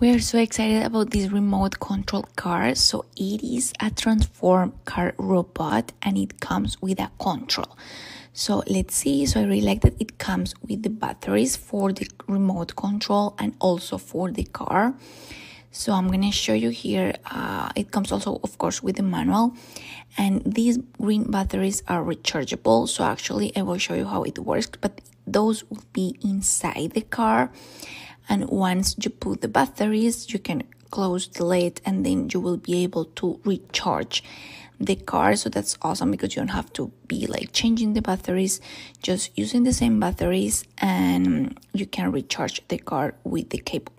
We're so excited about this remote control car. So it is a transform car robot and it comes with a control. So let's see. So I really like that it comes with the batteries for the remote control and also for the car. So I'm gonna show you here. Uh, it comes also, of course, with the manual, and these green batteries are rechargeable. So actually, I will show you how it works. But those will be inside the car and once you put the batteries you can close the lid and then you will be able to recharge the car. So that's awesome because you don't have to be like changing the batteries just using the same batteries and you can recharge the car with the cable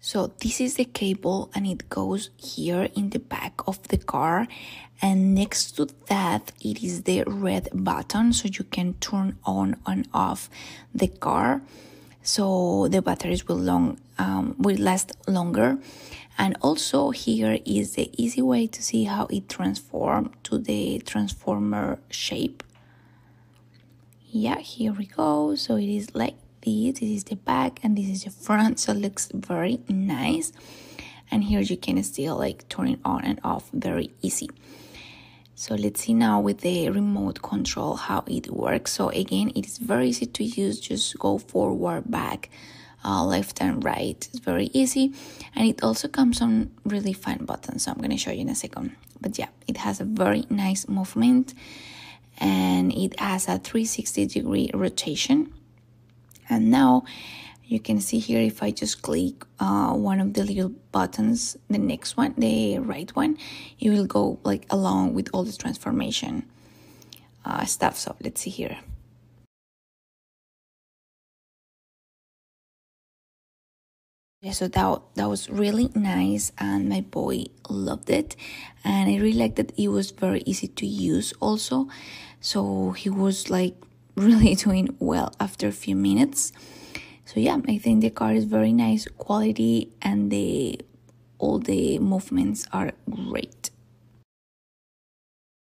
So this is the cable and it goes here in the back of the car. And next to that it is the red button so you can turn on and off the car. So the batteries will long um, will last longer. And also here is the easy way to see how it transform to the transformer shape. Yeah here we go. So it is like this this is the back and this is the front so it looks very nice. And here you can still like turn it on and off very easy. So let's see now with the remote control how it works. So again it is very easy to use. Just go forward back uh, left and right. It's very easy. And it also comes on really fine buttons so i'm going to show you in a second. But yeah it has a very nice movement and it has a 360 degree rotation and now you can see here if I just click uh, one of the little buttons, the next one, the right one, it will go like along with all the transformation uh, stuff. So let's see here. Yeah, so that that was really nice, and my boy loved it, and I really liked that it was very easy to use also. So he was like really doing well after a few minutes. So yeah, I think the car is very nice quality and the all the movements are great.